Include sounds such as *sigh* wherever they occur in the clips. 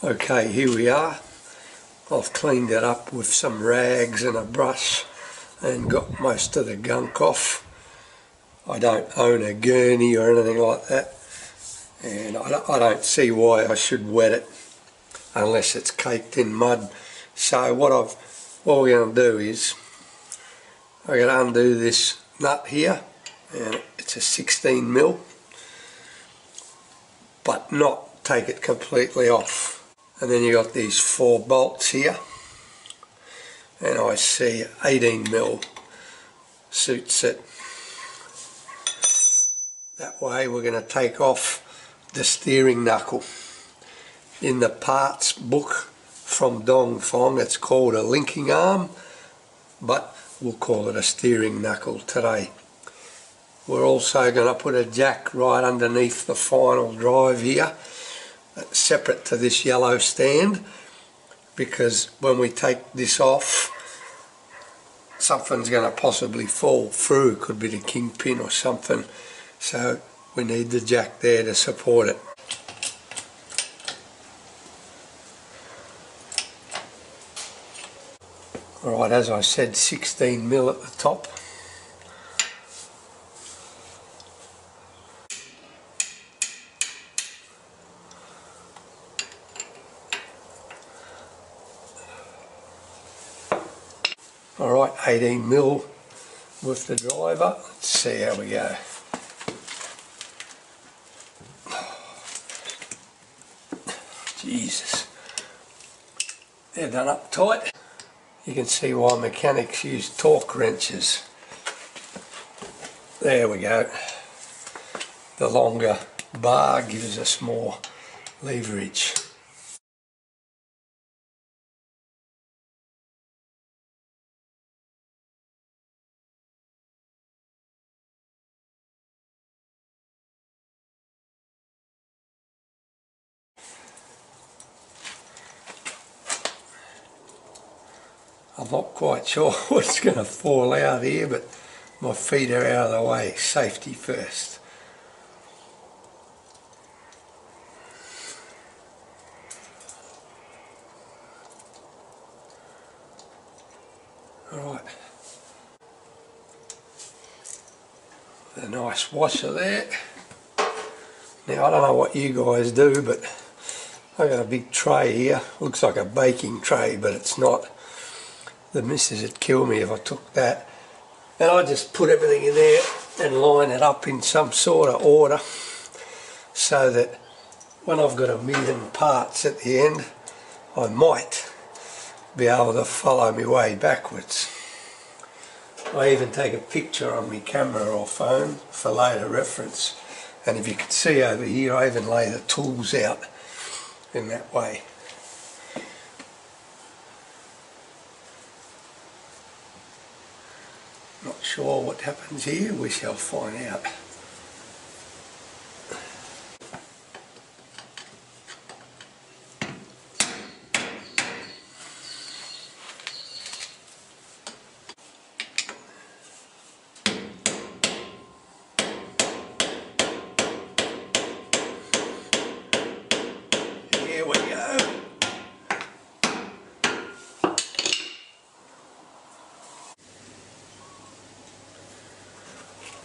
Okay, here we are. I've cleaned it up with some rags and a brush and got most of the gunk off. I don't own a Gerni or anything like that and I don't see why I should wet it unless it's caked in mud. So what I've what we're going to do is I'm going to undo this nut here and it's a 16 mil but not take it completely off and then you got these four bolts here. And I see 18 mil suits it that way we're going to take off the steering knuckle. In the parts book from Dong Dongfeng it's called a linking arm but we'll call it a steering knuckle today. We're also going to put a jack right underneath the final drive here separate to this yellow stand because when we take this off something's going to possibly fall through. Could be the kingpin or something. So we need the jack there to support it. Alright, as I said, 16 mil at the top. Alright, 18 mil with the driver. Let's see how we go. Jesus. They're done up tight. You can see why mechanics use torque wrenches. There we go. The longer bar gives us more leverage. I'm not quite *laughs* sure what's going to fall out here, but my feet are out of the way. Safety first. Alright. A nice washer there. Now I don't know what you guys do, but I've got a big tray here. Looks like a baking tray, but it's not the missus would kill me if I took that. And I just put everything in there and line it up in some sort of order so that when I've got a million parts at the end I might be able to follow my way backwards. I even take a picture on my camera or phone for later reference and if you can see over here I even lay the tools out in that way. Not sure what happens here, we shall find out.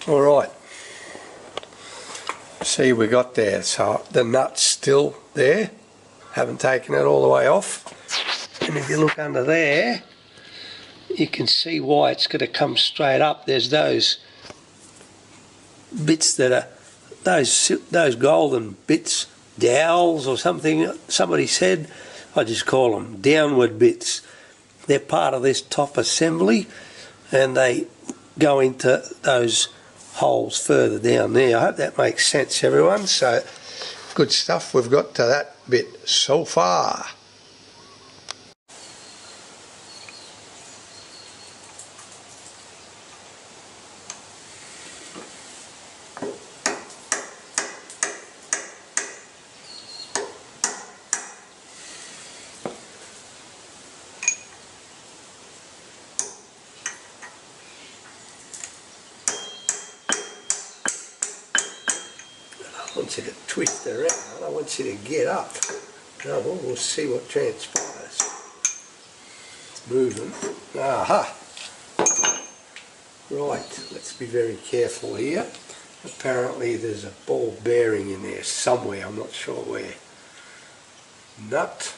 Alright, see we got there, so the nut's still there, haven't taken it all the way off, and if you look under there, you can see why it's going to come straight up, there's those bits that are, those, those golden bits, dowels or something, somebody said, I just call them downward bits, they're part of this top assembly, and they go into those holes further down there. I hope that makes sense everyone. So good stuff we've got to that bit so far. Want you to twist around, I want you to get up. Oh, well, see what transpires. Moving. Aha! Right, let's be very careful here. Apparently there's a ball bearing in there somewhere, I'm not sure where. Nut.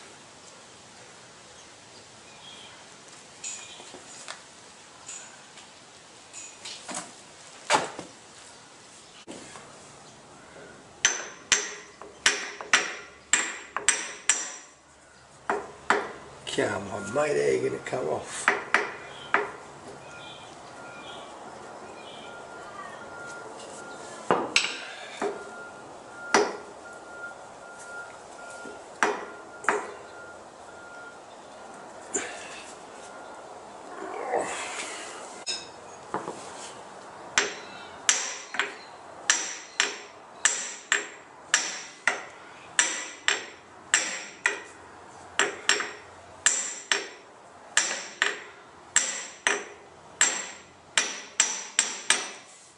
Are you going to come off?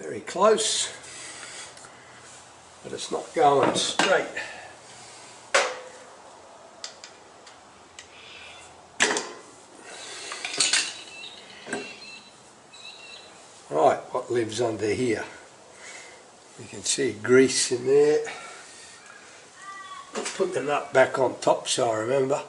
very close but it's not going straight. Right what lives under here? You can see grease in there. Put the nut back on top so I remember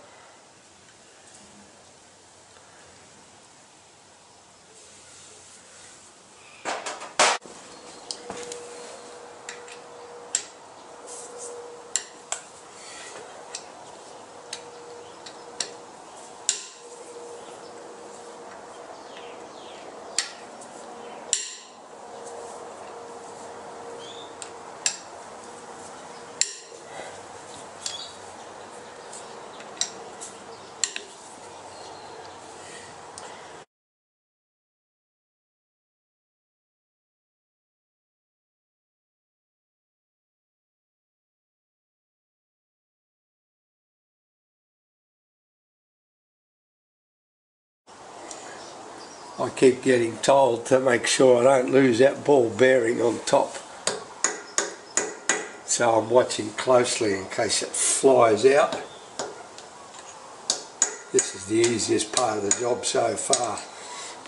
I keep getting told to make sure I don't lose that ball bearing on top. So I'm watching closely in case it flies out. This is the easiest part of the job so far.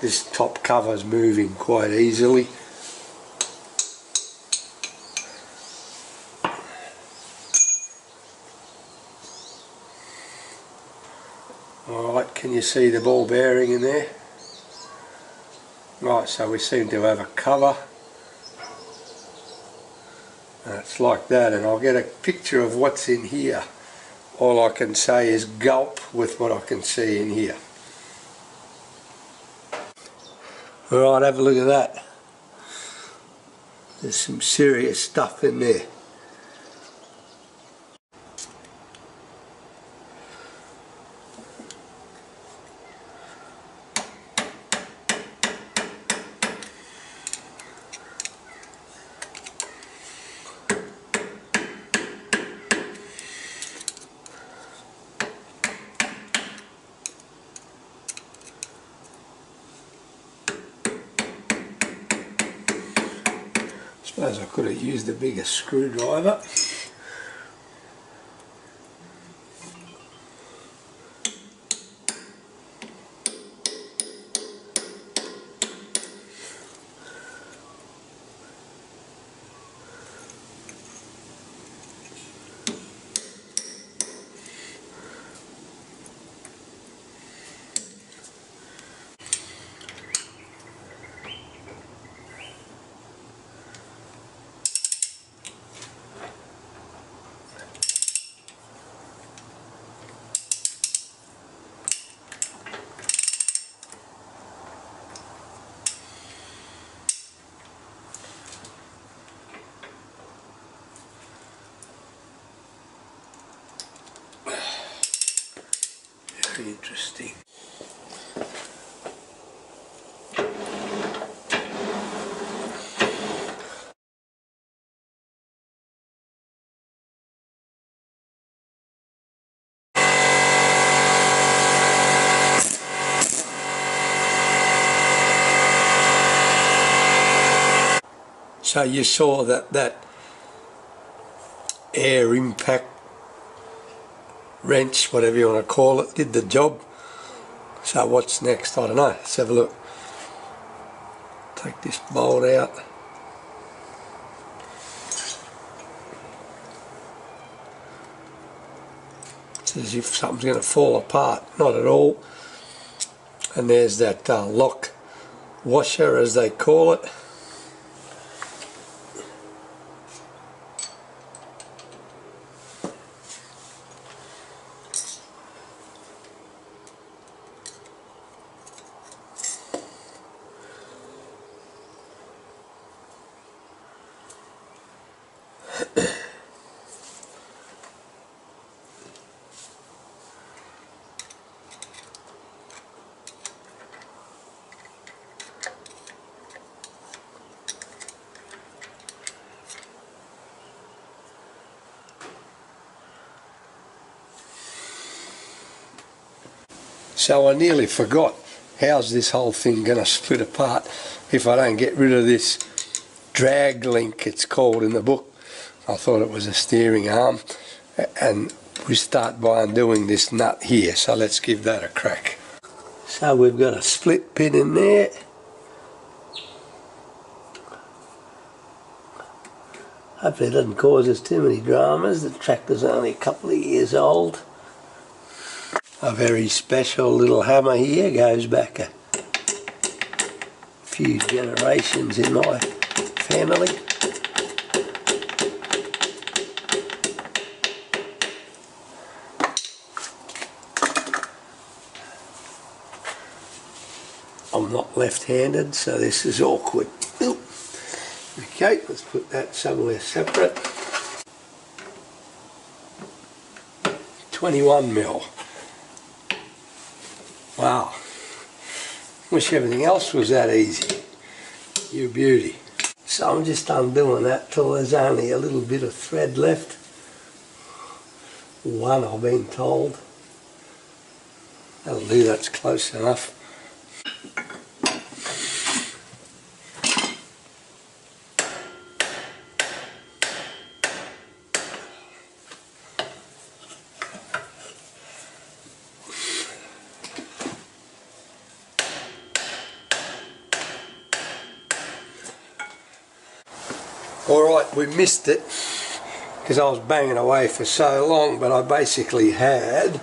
This top cover is moving quite easily. Alright, can you see the ball bearing in there? Right, so we seem to have a cover. And it's like that, and I'll get a picture of what's in here. All I can say is gulp with what I can see in here. Alright, have a look at that. There's some serious stuff in there. Suppose I could have used a bigger screwdriver. Very interesting. So you saw that that air impact wrench, whatever you want to call it, did the job. So what's next? I don't know. Let's have a look. Take this bolt out. It's as if something's going to fall apart. Not at all. And there's that uh, lock washer as they call it. So I nearly forgot how's this whole thing going to split apart if I don't get rid of this drag link it's called in the book. I thought it was a steering arm and we start by undoing this nut here so let's give that a crack. So we've got a split pin in there. Hopefully it doesn't cause us too many dramas. The tractor's only a couple of years old a very special little hammer here goes back a few generations in my family. I'm not left-handed so this is awkward. Okay let's put that somewhere separate. 21 mil Wish everything else was that easy. You beauty. So I'm just undoing that till there's only a little bit of thread left. One I've been told. That'll do, that's close enough. Alright, we missed it because I was banging away for so long, but I basically had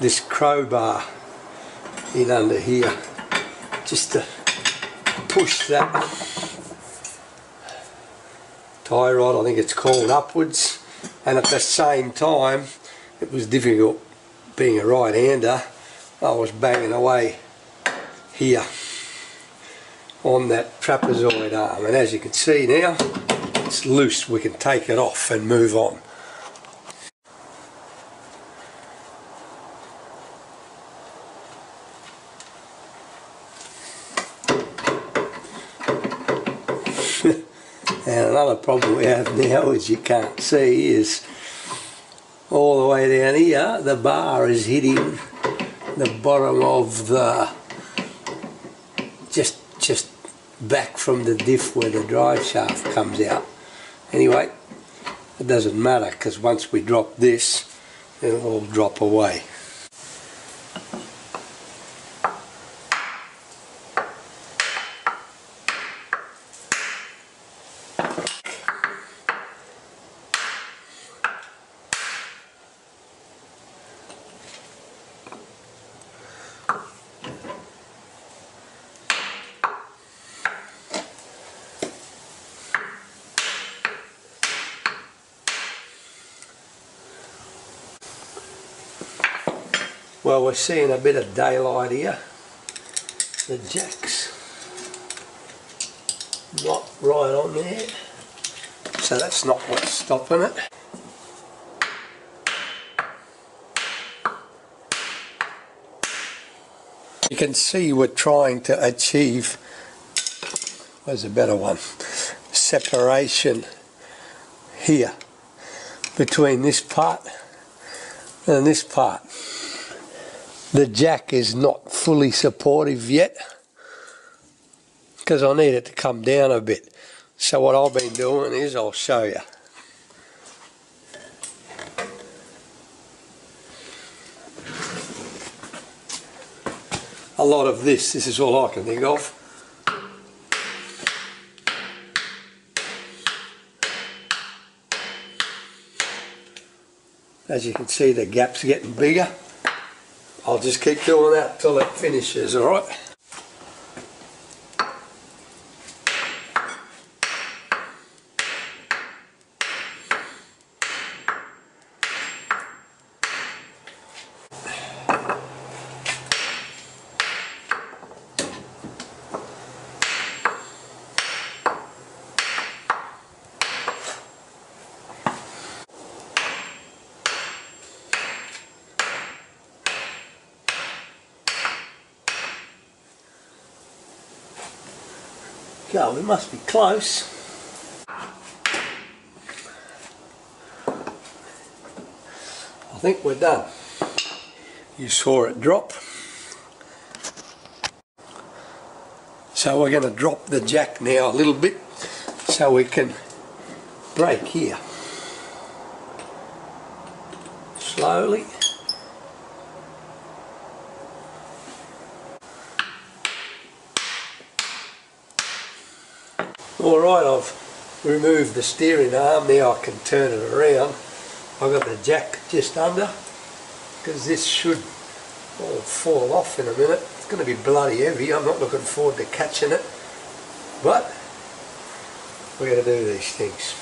this crowbar in under here just to push that tie rod, I think it's called, upwards. And at the same time it was difficult being a right-hander. I was banging away here on that trapezoid arm. And as you can see now it's loose we can take it off and move on. *laughs* And another problem we have now as you can't see is all the way down here the bar is hitting the bottom of the just just back from the diff where the drive shaft comes out Anyway, it doesn't matter because once we drop this, it'll all drop away. We're seeing a bit of daylight here. The jack's not right on there. So that's not what's stopping it. You can see we're trying to achieve, where's a better one, separation here between this part and this part the jack is not fully supportive yet because I need it to come down a bit. So what I've been doing is I'll show you a lot of this this is all I can think of. As you can see the gaps getting bigger. I'll just keep doing that till it finishes, alright? Go, we must be close. I think we're done. You saw it drop. So we're going to drop the jack now a little bit so we can break here. Slowly. Alright, I've removed the steering arm, now I can turn it around. I've got the jack just under, because this should all fall off in a minute. It's going to be bloody heavy, I'm not looking forward to catching it. But, we're going to do these things.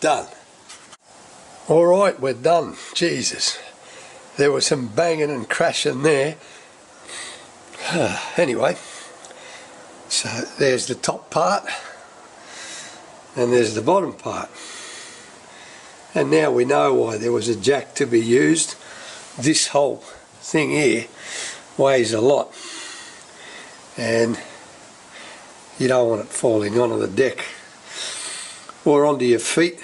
done. Alright, we're done. Jesus. There was some banging and crashing there. *sighs* anyway, so there's the top part and there's the bottom part. And now we know why there was a jack to be used. This whole thing here weighs a lot and you don't want it falling onto the deck or onto your feet.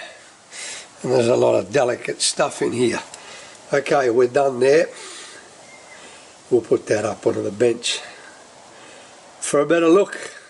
And there's a lot of delicate stuff in here. Okay we're done there. We'll put that up onto the bench. For a better look